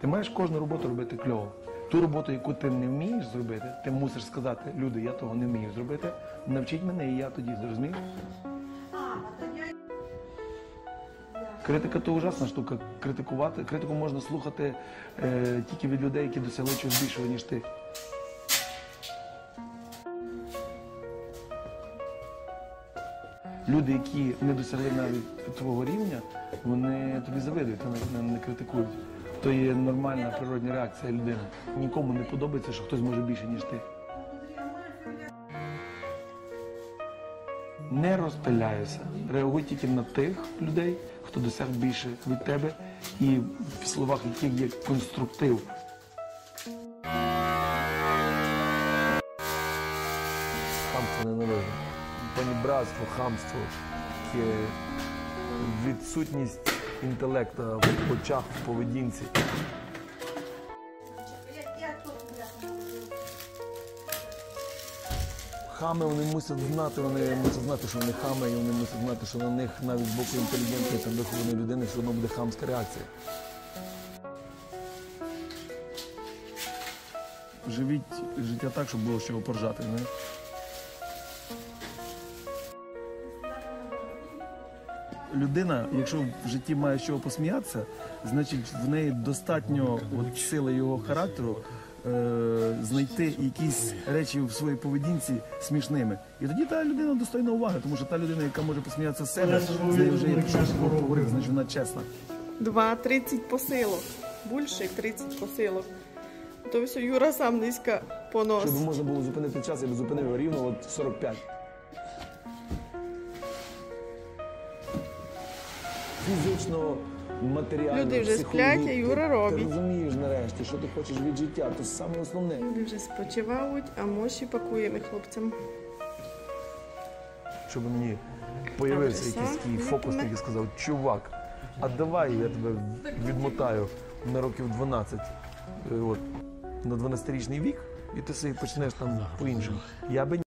Ти маєш кожну роботу робити кльово. Ту роботу, яку ти не вмієш зробити, ти мусиш сказати, люди, я того не вмію зробити. Навчіть мене, і я тоді зрозумів. Критика то ужасна штука. Критикувати. Критику можна слухати е, тільки від людей, які досягли чогось більшого, ніж ти. Люди, які не досягли навіть твого рівня, вони тобі завидують, вони не, критикують. То є нормальна природня реакція людини. Нікому не подобається, що хтось може більше, ніж ти. Не розпиляйся. Реагуй тільки на тих людей, хто досяг більше від тебе, і в словах яких є конструктив. Хамство ненавижу. Панібратство, хамство, відсутність інтелекту в очах, в поведінці. Хами вони мусять знати, вони мусять знати, що вони хами, і вони мусять знати, що на них навіть з боку інтелігентної та вихованої людини все одно буде хамська реакція. Живіть життя так, щоб було з чого поржати. Не? Людина, якщо в житті має з чого посміятися, значить в неї достатньо от, сили його характеру е, знайти якісь речі в своїй поведінці смішними. І тоді та людина достойна уваги, тому що та людина, яка може посміятися з себе, з нею вже є що говорив, значить вона чесна. 2-30 посилок. Більше 30 посилок. То все Юра сам низько понос. Щоб можна було зупинити час, я б зупинив рівно от 45. Фізично, матеріально, Люди вже сплять, а Юра Ти- робить. Ти розумієш нарешті, що ти хочеш від життя, то саме основне. Люди вже спочивають, а моші пакуємо хлопцям. Щоб мені появився Адреса, якийсь такий ліками. фокусник і сказав, чувак, а давай я тебе відмотаю на років 12, е, от, на 12-річний вік, і ти собі почнеш там по-іншому. Я би